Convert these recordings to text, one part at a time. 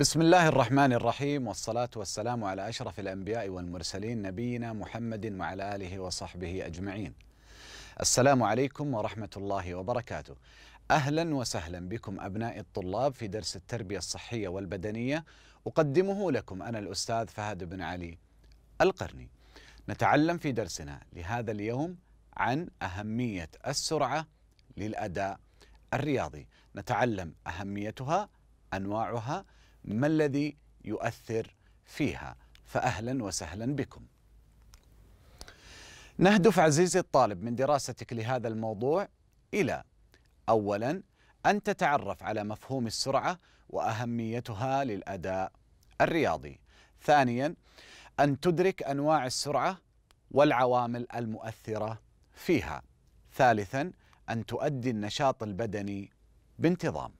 بسم الله الرحمن الرحيم والصلاة والسلام على أشرف الأنبياء والمرسلين نبينا محمد وعلى آله وصحبه أجمعين. السلام عليكم ورحمة الله وبركاته. أهلا وسهلا بكم أبناء الطلاب في درس التربية الصحية والبدنية أقدمه لكم أنا الأستاذ فهد بن علي القرني. نتعلم في درسنا لهذا اليوم عن أهمية السرعة للأداء الرياضي. نتعلم أهميتها أنواعها ما الذي يؤثر فيها؟ فأهلا وسهلا بكم. نهدف عزيزي الطالب من دراستك لهذا الموضوع إلى أولا أن تتعرف على مفهوم السرعة وأهميتها للأداء الرياضي. ثانيا أن تدرك أنواع السرعة والعوامل المؤثرة فيها. ثالثا أن تؤدي النشاط البدني بانتظام.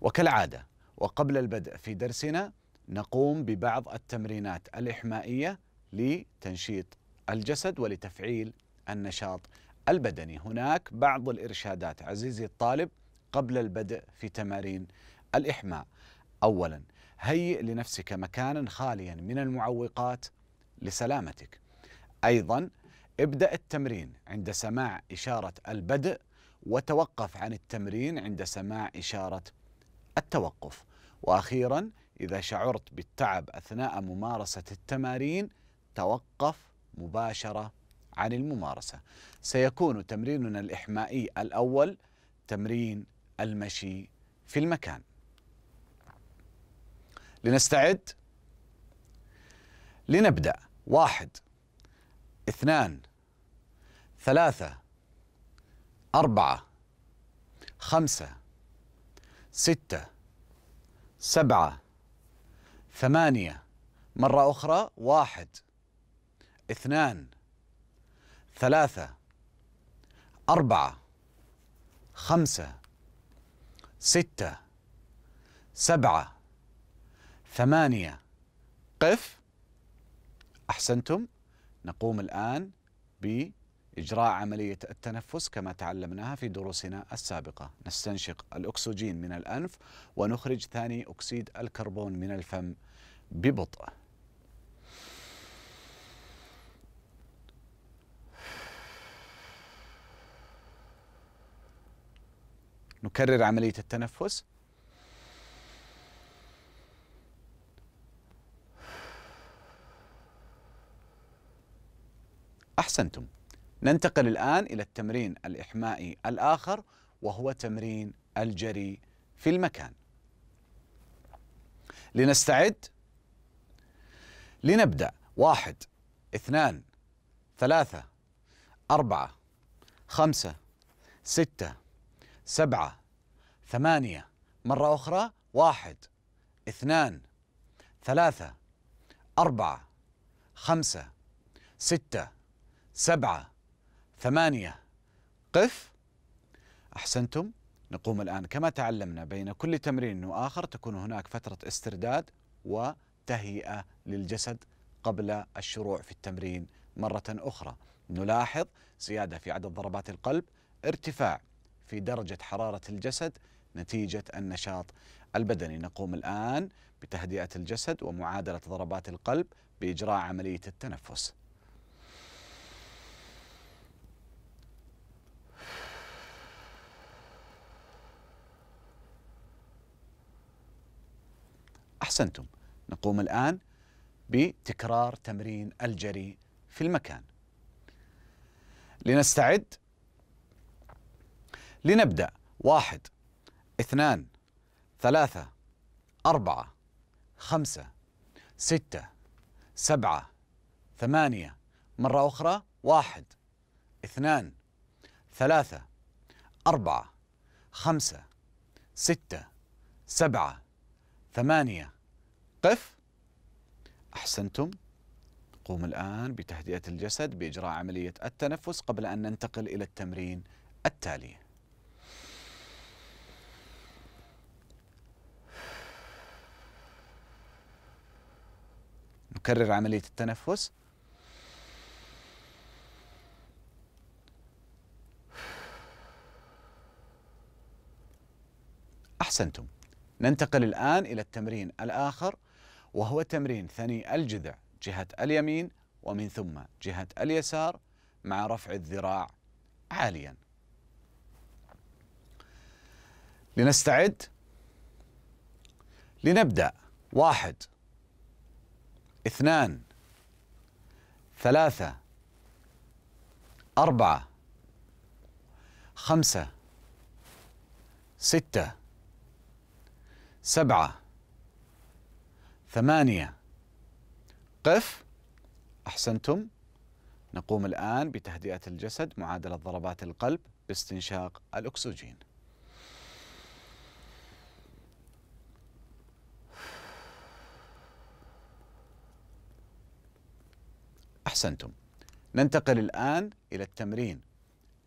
وكالعادة وقبل البدء في درسنا نقوم ببعض التمرينات الإحمائية لتنشيط الجسد ولتفعيل النشاط البدني. هناك بعض الإرشادات عزيزي الطالب قبل البدء في تمارين الإحماء. أولا هيئ لنفسك مكانا خاليا من المعوقات لسلامتك. أيضا ابدأ التمرين عند سماع إشارة البدء وتوقف عن التمرين عند سماع إشارة التوقف. وأخيرا إذا شعرت بالتعب أثناء ممارسة التمارين توقف مباشرة عن الممارسة. سيكون تمريننا الإحمائي الأول تمرين المشي في المكان. لنستعد. لنبدأ. واحد اثنان ثلاثة أربعة خمسة ستة سبعة ثمانية مرة أخرى واحد اثنان ثلاثة أربعة خمسة ستة سبعة ثمانية. قف. أحسنتم. نقوم الآن ب إجراء عملية التنفس كما تعلمناها في دروسنا السابقة. نستنشق الأكسجين من الأنف ونخرج ثاني أكسيد الكربون من الفم ببطء. نكرر عملية التنفس. أحسنتم. ننتقل الآن إلى التمرين الإحمائي الآخر وهو تمرين الجري في المكان. لنستعد؟ لنبدأ. واحد اثنان ثلاثة أربعة خمسة ستة سبعة ثمانية. مرة أخرى واحد اثنان ثلاثة أربعة خمسة ستة سبعة. ثمانية. قف. أحسنتم. نقوم الآن كما تعلمنا بين كل تمرين وآخر تكون هناك فترة استرداد وتهيئة للجسد قبل الشروع في التمرين مرة أخرى. نلاحظ زيادة في عدد ضربات القلب ارتفاع في درجة حرارة الجسد نتيجة النشاط البدني. نقوم الآن بتهدئة الجسد ومعادلة ضربات القلب بإجراء عملية التنفس. أحسنتم. نقوم الآن بتكرار تمرين الجري في المكان. لنستعد. لنبدأ. واحد اثنان ثلاثة أربعة خمسة ستة سبعة ثمانية. مرة أخرى. واحد اثنان ثلاثة أربعة خمسة ستة سبعة ثمانية. قف أحسنتم. نقوم الآن بتهدئة الجسد بإجراء عملية التنفس قبل أن ننتقل إلى التمرين التالي. نكرر عملية التنفس. أحسنتم. ننتقل الآن إلى التمرين الآخر. وهو تمرين ثني الجذع جهة اليمين ومن ثم جهة اليسار مع رفع الذراع عاليا. لنستعد. لنبدأ. واحد اثنان ثلاثة أربعة خمسة ستة سبعة ثمانية. قف. أحسنتم. نقوم الآن بتهدئة الجسد معادلة ضربات القلب باستنشاق الأكسجين. أحسنتم. ننتقل الآن إلى التمرين.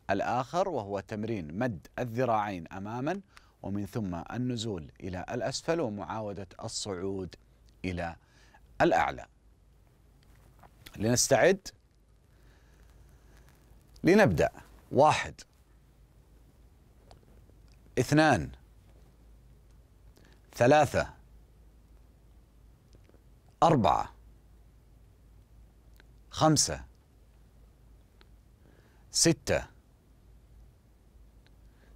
الآخر وهو تمرين مد الذراعين أماما ومن ثم النزول إلى الأسفل ومعاودة الصعود. إلى الأعلى. لنستعد. لنبدأ. واحد. اثنان. ثلاثة. أربعة. خمسة. ستة.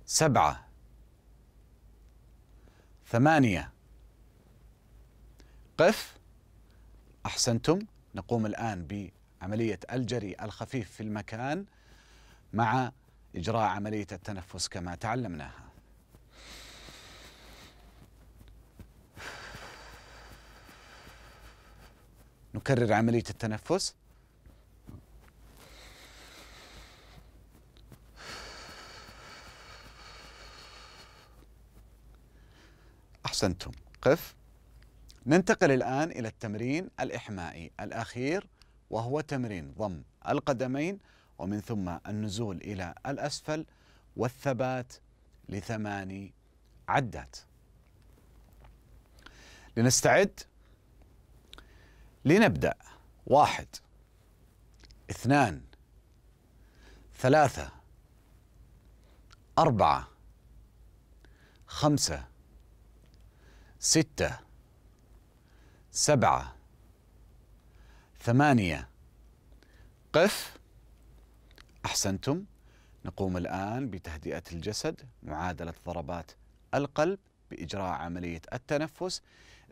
سبعة. ثمانية. قف. أحسنتم. نقوم الآن بعملية الجري الخفيف في المكان مع إجراء عملية التنفس كما تعلمناها. نكرر عملية التنفس. أحسنتم. قف. ننتقل الآن إلى التمرين الإحمائي الأخير وهو تمرين ضم القدمين ومن ثم النزول إلى الأسفل والثبات لثماني عدات. لنستعد؟ لنبدأ. واحد اثنان ثلاثة أربعة خمسة ستة سبعة. ثمانية. قف. أحسنتم. نقوم الآن بتهدئة الجسد معادلة ضربات القلب بإجراء عملية التنفس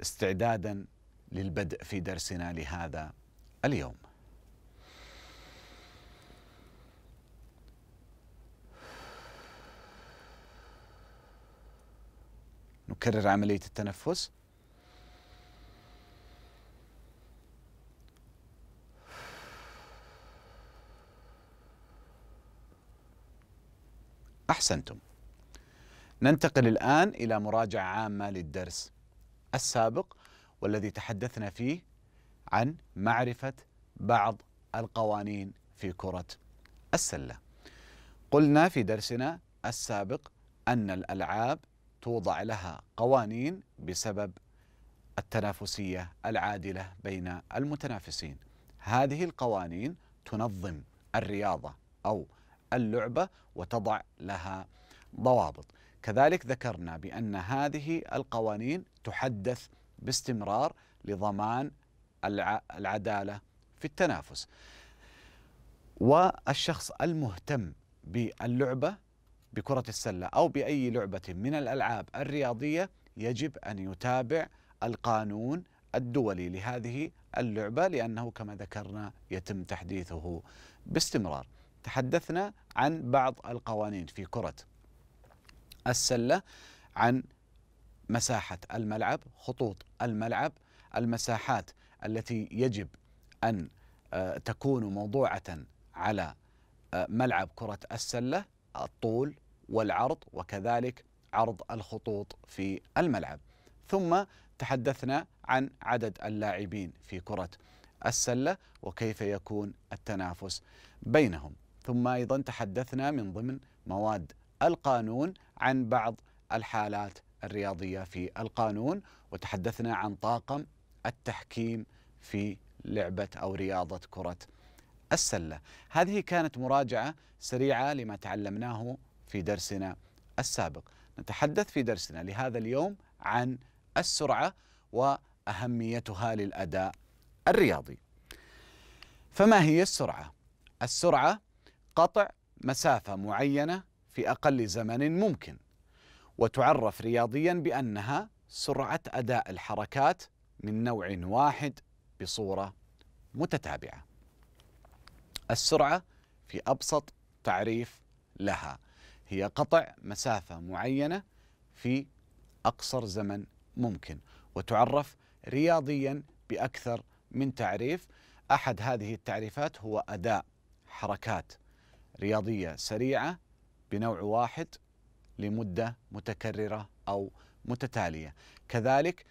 استعدادا للبدء في درسنا لهذا اليوم. نكرر عملية التنفس. أحسنتم. ننتقل الآن إلى مراجعة عامة للدرس السابق والذي تحدثنا فيه عن معرفة بعض القوانين في كرة السلة. قلنا في درسنا السابق أن الألعاب توضع لها قوانين بسبب التنافسية العادلة بين المتنافسين. هذه القوانين تنظم الرياضة أو اللعبة وتضع لها ضوابط. كذلك ذكرنا بأن هذه القوانين تحدث باستمرار لضمان العدالة في التنافس. والشخص المهتم باللعبة بكرة السلة أو بأي لعبة من الألعاب الرياضية يجب أن يتابع القانون الدولي لهذه اللعبة لأنه كما ذكرنا يتم تحديثه باستمرار. تحدثنا عن بعض القوانين في كرة السلة عن مساحة الملعب خطوط الملعب المساحات التي يجب أن آه، تكون موضوعة على آه، ملعب كرة السلة الطول والعرض وكذلك عرض الخطوط في الملعب. ثم تحدثنا عن عدد اللاعبين في كرة السلة وكيف يكون التنافس بينهم. ثم أيضا تحدثنا من ضمن مواد القانون عن بعض الحالات الرياضية في القانون وتحدثنا عن طاقم التحكيم في لعبة أو رياضة كرة السلة. هذه كانت مراجعة سريعة لما تعلمناه في درسنا السابق. نتحدث في درسنا لهذا اليوم عن السرعة وأهميتها للأداء الرياضي. فما هي السرعة؟ السرعة قطع مسافة معينة في أقل زمن ممكن وتعرف رياضيا بأنها سرعة أداء الحركات من نوع واحد بصورة متتابعة. السرعة في أبسط تعريف لها هي قطع مسافة معينة في أقصر زمن ممكن وتعرف رياضيا بأكثر من تعريف. أحد هذه التعريفات هو أداء حركات رياضية سريعة بنوع واحد لمدة متكررة أو متتالية. كذلك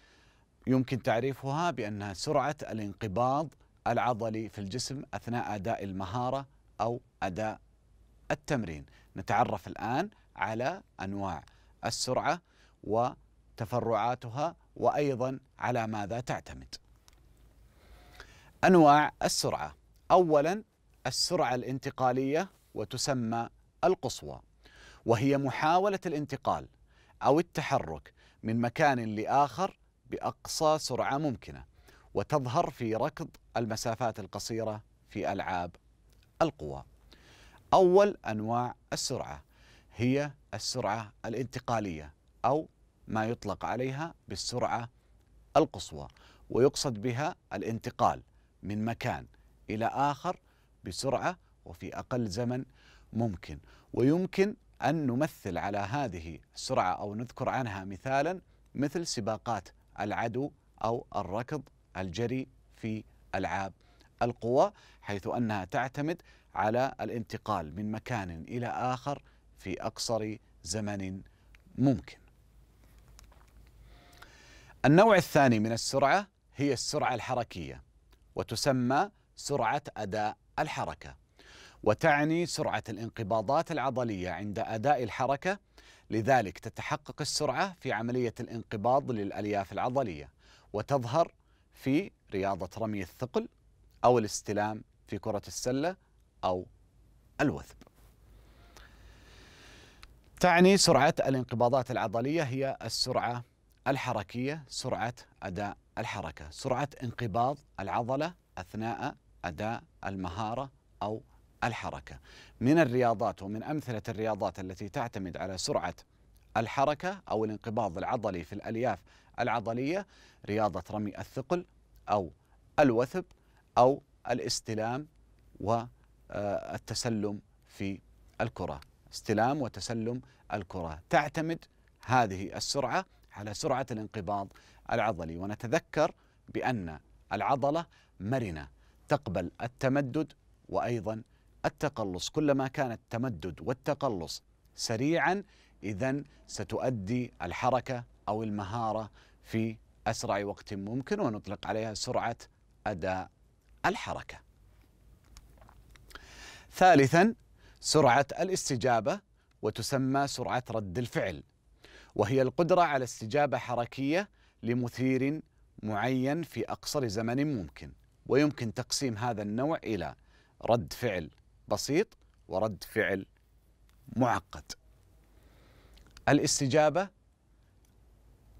يمكن تعريفها بأنها سرعة الانقباض العضلي في الجسم أثناء أداء المهارة أو أداء التمرين. نتعرف الآن على أنواع السرعة وتفرعاتها وأيضا على ماذا تعتمد. أنواع السرعة. أولا السرعة الانتقالية وتسمى القصوى وهي محاولة الانتقال أو التحرك من مكان لآخر بأقصى سرعة ممكنة وتظهر في ركض المسافات القصيرة في ألعاب القوى. أول أنواع السرعة هي السرعة الانتقالية أو ما يطلق عليها بالسرعة القصوى ويقصد بها الانتقال من مكان إلى آخر بسرعة وفي أقل زمن ممكن. ويمكن أن نمثل على هذه السرعة أو نذكر عنها مثالا مثل سباقات العدو أو الركض الجري في ألعاب القوى حيث أنها تعتمد على الانتقال من مكان إلى آخر في أقصر زمن ممكن. النوع الثاني من السرعة هي السرعة الحركية وتسمى سرعة أداء الحركة. وتعني سرعة الانقباضات العضلية عند أداء الحركة. لذلك تتحقق السرعة في عملية الانقباض للألياف العضلية وتظهر في رياضة رمي الثقل أو الاستلام في كرة السلة أو الوثب. تعني سرعة الانقباضات العضلية هي السرعة الحركية سرعة أداء الحركة سرعة انقباض العضلة أثناء أداء المهارة أو الحركة. من الرياضات ومن أمثلة الرياضات التي تعتمد على سرعة الحركة أو الانقباض العضلي في الألياف العضلية رياضة رمي الثقل أو الوثب أو الاستلام والتسلم في الكرة. استلام وتسلم الكرة. تعتمد هذه السرعة على سرعة الانقباض العضلي. ونتذكر بأن العضلة مرنة تقبل التمدد وأيضا التقلص كلما كان التمدد والتقلص سريعا إذا ستؤدي الحركة أو المهارة في أسرع وقت ممكن ونطلق عليها سرعة أداء الحركة. ثالثا سرعة الاستجابة وتسمى سرعة رد الفعل. وهي القدرة على استجابة حركية لمثير معين في أقصر زمن ممكن. ويمكن تقسيم هذا النوع إلى رد فعل بسيط ورد فعل معقد. الاستجابة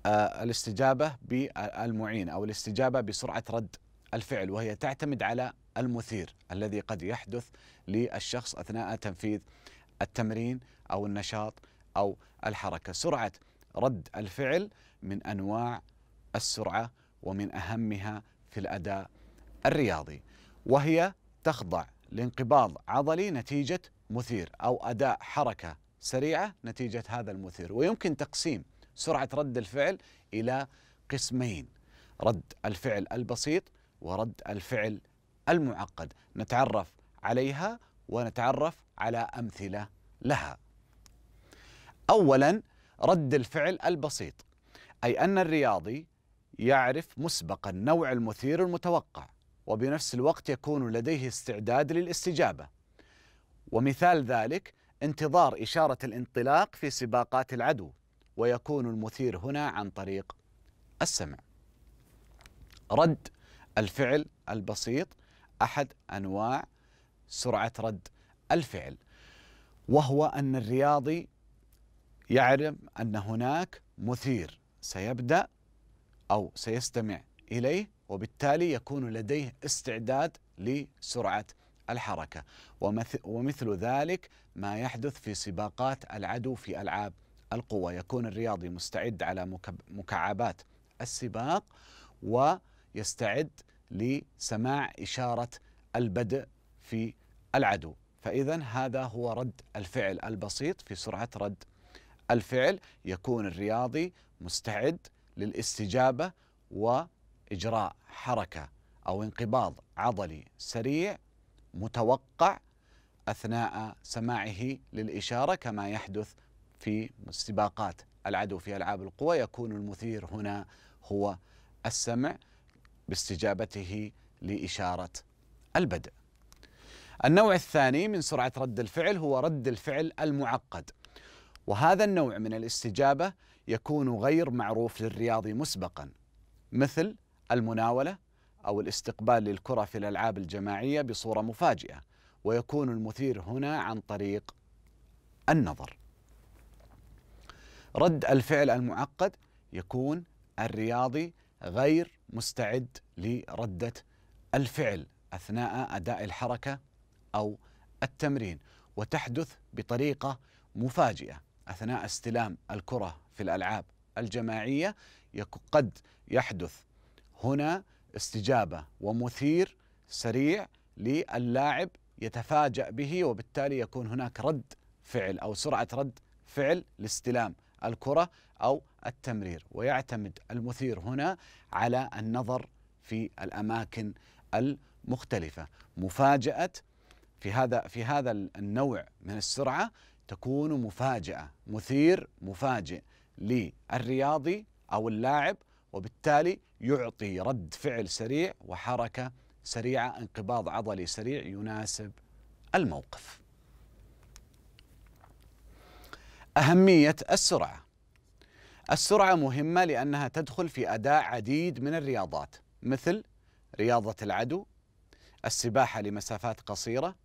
آه الاستجابة بالمعين أو الاستجابة بسرعة رد الفعل وهي تعتمد على المثير الذي قد يحدث للشخص أثناء تنفيذ التمرين أو النشاط أو الحركة. سرعة رد الفعل من أنواع السرعة ومن أهمها في الأداء الرياضي وهي تخضع لانقباض عضلي نتيجة مثير أو أداء حركة سريعة نتيجة هذا المثير. ويمكن تقسيم سرعة رد الفعل إلى قسمين رد الفعل البسيط ورد الفعل المعقد. نتعرف عليها ونتعرف على أمثلة لها. أولا رد الفعل البسيط أي أن الرياضي يعرف مسبقا نوع المثير المتوقع. وبنفس الوقت يكون لديه استعداد للاستجابة. ومثال ذلك انتظار إشارة الانطلاق في سباقات العدو ويكون المثير هنا عن طريق السمع. رد الفعل البسيط أحد أنواع سرعة رد الفعل وهو أن الرياضي يعلم أن هناك مثير سيبدأ أو سيستمع إليه وبالتالي يكون لديه استعداد لسرعة الحركة. ومثل ذلك ما يحدث في سباقات العدو في ألعاب القوة. يكون الرياضي مستعد على مكعبات السباق ويستعد لسماع إشارة البدء في العدو. فإذا هذا هو رد الفعل البسيط في سرعة رد الفعل. يكون الرياضي مستعد للاستجابة وإجراء حركة أو انقباض عضلي سريع متوقع أثناء سماعه للإشارة كما يحدث في سباقات العدو في ألعاب القوى يكون المثير هنا هو السمع باستجابته لإشارة البدء. النوع الثاني من سرعة رد الفعل هو رد الفعل المعقد. وهذا النوع من الاستجابة يكون غير معروف للرياضي مسبقا مثل المناولة أو الاستقبال للكرة في الألعاب الجماعية بصورة مفاجئة ويكون المثير هنا عن طريق النظر. رد الفعل المعقد يكون الرياضي غير مستعد لردة الفعل أثناء أداء الحركة أو التمرين وتحدث بطريقة مفاجئة أثناء استلام الكرة في الألعاب الجماعية. قد يحدث هنا استجابة ومثير سريع للاعب يتفاجأ به وبالتالي يكون هناك رد فعل أو سرعة رد فعل لاستلام الكرة أو التمرير. ويعتمد المثير هنا على النظر في الأماكن المختلفة. مفاجأة في هذا في هذا النوع من السرعة تكون مفاجأة. مثير مفاجئ للرياضي أو اللاعب وبالتالي يعطي رد فعل سريع وحركة سريعة انقباض عضلي سريع يناسب الموقف. أهمية السرعة. السرعة مهمة لأنها تدخل في أداء عديد من الرياضات مثل رياضة العدو السباحة لمسافات قصيرة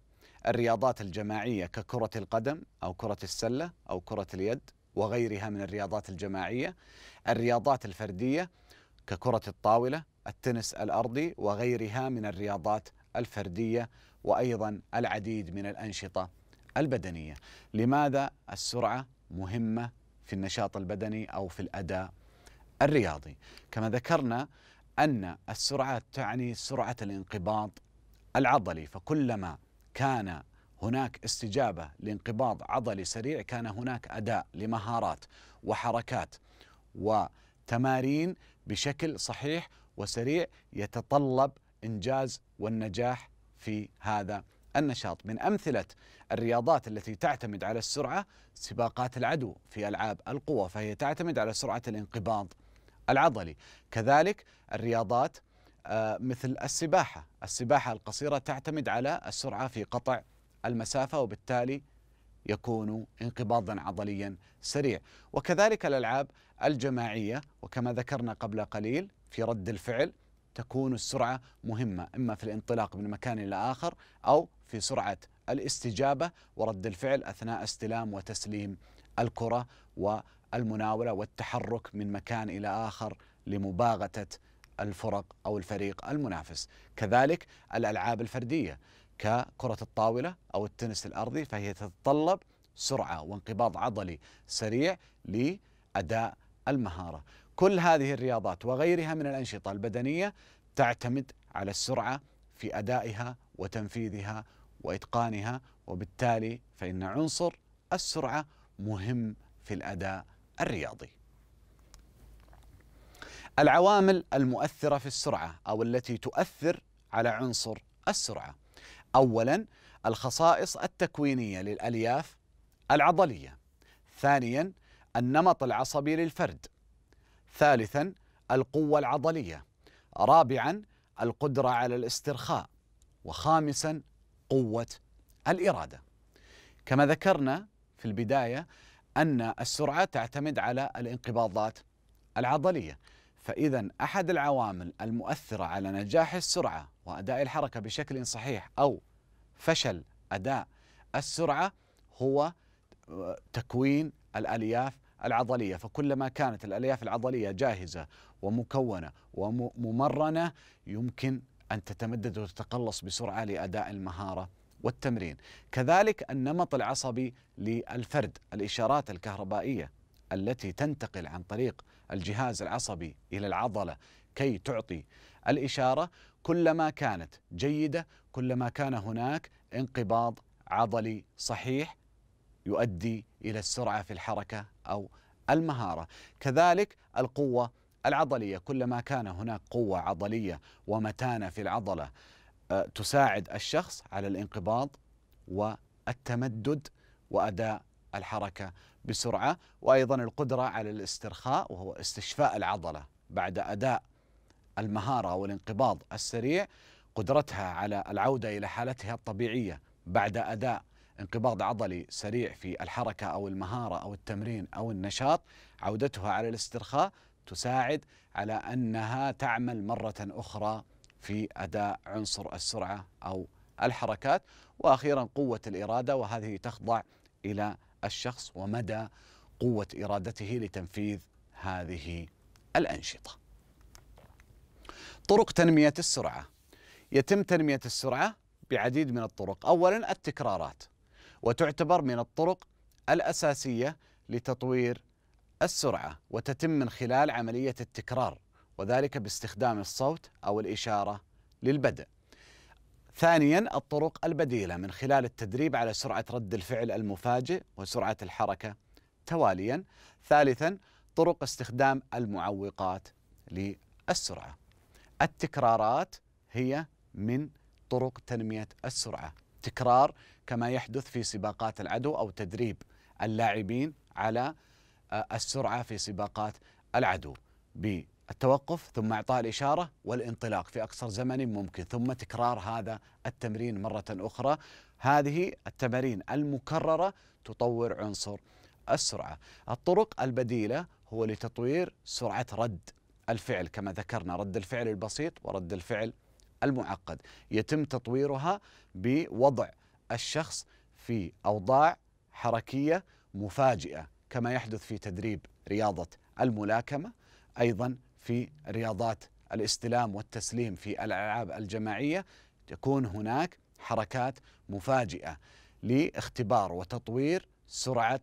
الرياضات الجماعية ككرة القدم أو كرة السلة أو كرة اليد وغيرها من الرياضات الجماعية الرياضات الفردية ككرة الطاولة التنس الأرضي وغيرها من الرياضات الفردية وأيضا العديد من الأنشطة البدنية. لماذا السرعة مهمة في النشاط البدني أو في الأداء الرياضي؟ كما ذكرنا أن السرعة تعني سرعة الانقباض العضلي فكلما كان هناك استجابة لانقباض عضلي سريع كان هناك أداء لمهارات وحركات وتمارين بشكل صحيح وسريع يتطلب إنجاز والنجاح في هذا النشاط. من أمثلة الرياضات التي تعتمد على السرعة سباقات العدو في ألعاب القوة فهي تعتمد على سرعة الانقباض العضلي. كذلك الرياضات آه، مثل السباحة. السباحة القصيرة تعتمد على السرعة في قطع المسافة وبالتالي يكون انقباضا عضليا سريع. وكذلك الألعاب الجماعية وكما ذكرنا قبل قليل في رد الفعل تكون السرعة مهمة إما في الانطلاق من مكان إلى آخر أو في سرعة الاستجابة ورد الفعل أثناء استلام وتسليم الكرة والمناولة والتحرك من مكان إلى آخر لمباغتة الفرق أو الفريق المنافس. كذلك الألعاب الفردية ككرة الطاولة أو التنس الأرضي فهي تتطلب سرعة وانقباض عضلي سريع لأداء المهارة. كل هذه الرياضات وغيرها من الأنشطة البدنية تعتمد على السرعة في أدائها وتنفيذها وإتقانها وبالتالي فإن عنصر السرعة مهم في الأداء الرياضي. العوامل المؤثرة في السرعة أو التي تؤثر على عنصر السرعة. أولا الخصائص التكوينية للألياف العضلية. ثانيا النمط العصبي للفرد. ثالثا القوة العضلية. رابعا القدرة على الاسترخاء. وخامسا قوة الإرادة. كما ذكرنا في البداية أن السرعة تعتمد على الانقباضات العضلية. فإذا أحد العوامل المؤثرة على نجاح السرعة وأداء الحركة بشكل صحيح أو فشل أداء السرعة هو تكوين الألياف العضلية. فكلما كانت الألياف العضلية جاهزة ومكونة وممرنة يمكن أن تتمدد وتتقلص بسرعة لأداء المهارة والتمرين. كذلك النمط العصبي للفرد الإشارات الكهربائية التي تنتقل عن طريق الجهاز العصبي إلى العضلة كي تعطي الإشارة. كلما كانت جيدة كلما كان هناك انقباض عضلي صحيح يؤدي إلى السرعة في الحركة أو المهارة. كذلك القوة العضلية. كلما كان هناك قوة عضلية ومتانة في العضلة آه، تساعد الشخص على الانقباض والتمدد وأداء الحركة بسرعة. وأيضا القدرة على الاسترخاء وهو استشفاء العضلة بعد أداء المهارة والانقباض السريع قدرتها على العودة إلى حالتها الطبيعية بعد أداء انقباض عضلي سريع في الحركة أو المهارة أو التمرين أو النشاط عودتها على الاسترخاء تساعد على أنها تعمل مرة أخرى في أداء عنصر السرعة أو الحركات. وأخيرا قوة الإرادة وهذه تخضع إلى الشخص ومدى قوة إرادته لتنفيذ هذه الأنشطة. طرق تنمية السرعة. يتم تنمية السرعة بعديد من الطرق. أولا التكرارات. وتعتبر من الطرق الأساسية لتطوير السرعة وتتم من خلال عملية التكرار وذلك باستخدام الصوت أو الإشارة للبدء. ثانيا الطرق البديلة من خلال التدريب على سرعة رد الفعل المفاجئ وسرعة الحركة تواليا. ثالثا طرق استخدام المعوقات للسرعة. التكرارات هي من طرق تنمية السرعة. تكرار كما يحدث في سباقات العدو أو تدريب اللاعبين على آه، السرعة في سباقات العدو. بالتوقف ثم إعطاء الإشارة والانطلاق في أقصر زمن ممكن ثم تكرار هذا التمرين مرة أخرى. هذه التمارين المكررة تطور عنصر السرعة. الطرق البديلة هو لتطوير سرعة رد الفعل كما ذكرنا رد الفعل البسيط ورد الفعل المعقد. يتم تطويرها بوضع الشخص في أوضاع حركية مفاجئة كما يحدث في تدريب رياضة الملاكمة أيضا في رياضات الاستلام والتسليم في الألعاب الجماعية. تكون هناك حركات مفاجئة لاختبار وتطوير سرعة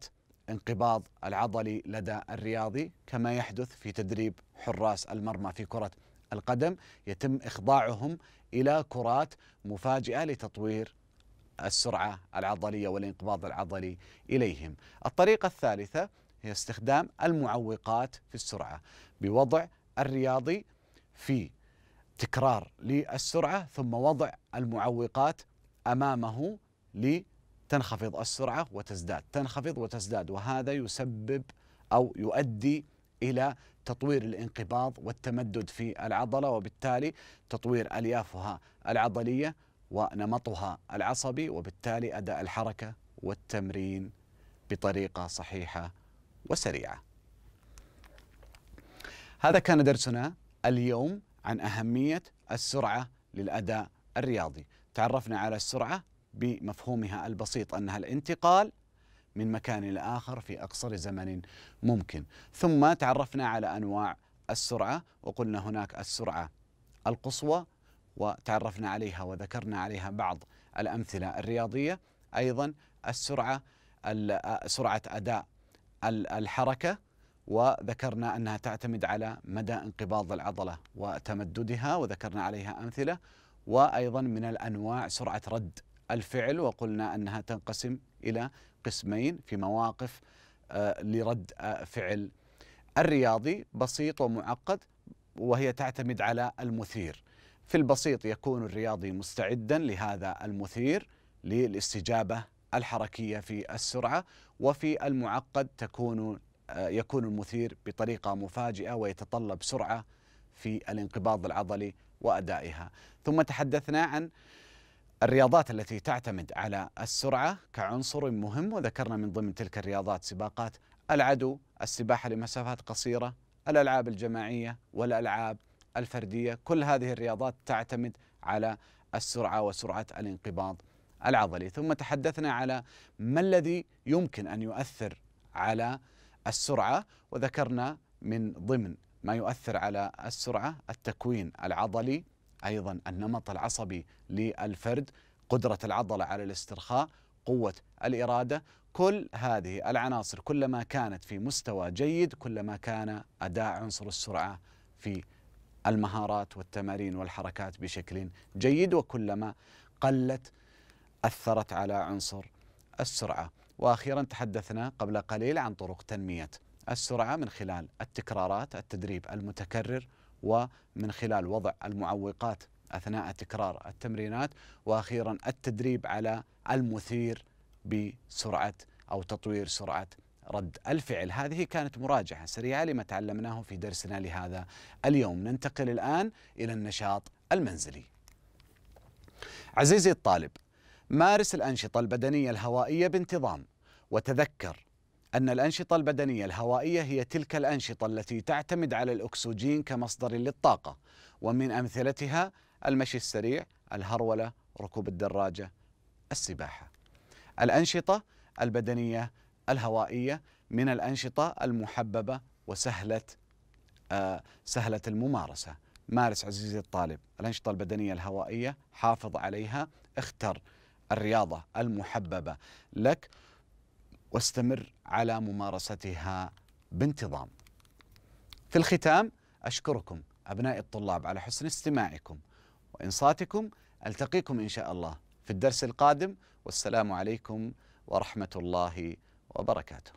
انقباض العضلي لدى الرياضي كما يحدث في تدريب حراس المرمى في كرة القدم يتم إخضاعهم إلى كرات مفاجئة لتطوير السرعة العضلية والانقباض العضلي إليهم. الطريقة الثالثة هي استخدام المعوقات في السرعة بوضع الرياضي في تكرار للسرعة ثم وضع المعوقات أمامه لتنخفض السرعة وتزداد تنخفض وتزداد وهذا يسبب أو يؤدي إلى تطوير الانقباض والتمدد في العضلة وبالتالي تطوير أليافها العضلية ونمطها العصبي وبالتالي أداء الحركة والتمرين بطريقة صحيحة وسريعة. هذا كان درسنا اليوم عن أهمية السرعة للأداء الرياضي. تعرفنا على السرعة بمفهومها البسيط أنها الانتقال من مكان إلى آخر في أقصر زمن ممكن. ثم تعرفنا على أنواع السرعة وقلنا هناك السرعة القصوى وتعرفنا عليها وذكرنا عليها بعض الأمثلة الرياضية. أيضا السرعة سرعة أداء الحركة وذكرنا أنها تعتمد على مدى انقباض العضلة وتمددها وذكرنا عليها أمثلة. وأيضا من الأنواع سرعة رد الفعل وقلنا أنها تنقسم إلى قسمين في مواقف آه، لرد آه، فعل الرياضي بسيط ومعقد وهي تعتمد على المثير. في البسيط يكون الرياضي مستعدا لهذا المثير للاستجابة الحركية في السرعة وفي المعقد تكون آه، يكون المثير بطريقة مفاجئة ويتطلب سرعة في الانقباض العضلي وأدائها. ثم تحدثنا عن الرياضات التي تعتمد على السرعة كعنصر مهم وذكرنا من ضمن تلك الرياضات سباقات العدو السباحة لمسافات قصيرة الألعاب الجماعية والألعاب الفردية. كل هذه الرياضات تعتمد على السرعة وسرعة الانقباض العضلي. ثم تحدثنا على ما الذي يمكن أن يؤثر على السرعة وذكرنا من ضمن ما يؤثر على السرعة التكوين العضلي. أيضا النمط العصبي للفرد قدرة العضلة على الاسترخاء قوة الإرادة كل هذه العناصر كلما كانت في مستوى جيد كلما كان أداء عنصر السرعة في المهارات والتمارين والحركات بشكل جيد وكلما قلت أثرت على عنصر السرعة. وأخيرا تحدثنا قبل قليل عن طرق تنمية السرعة من خلال التكرارات التدريب المتكرر ومن خلال وضع المعوقات أثناء تكرار التمرينات وأخيرا التدريب على المثير بسرعة أو تطوير سرعة رد الفعل. هذه كانت مراجعة سريعة لما تعلمناه في درسنا لهذا اليوم. ننتقل الآن إلى النشاط المنزلي. عزيزي الطالب مارس الأنشطة البدنية الهوائية بانتظام وتذكر أن الأنشطة البدنية الهوائية هي تلك الأنشطة التي تعتمد على الأكسجين كمصدر للطاقة ومن أمثلتها المشي السريع الهرولة ركوب الدراجة السباحة. الأنشطة البدنية الهوائية من الأنشطة المحببة وسهلة آه سهلة الممارسة. مارس عزيزي الطالب الأنشطة البدنية الهوائية حافظ عليها اختر الرياضة المحببة لك. واستمر على ممارستها بانتظام. في الختام أشكركم أبناء الطلاب على حسن استماعكم وإنصاتكم ألتقيكم إن شاء الله في الدرس القادم والسلام عليكم ورحمة الله وبركاته.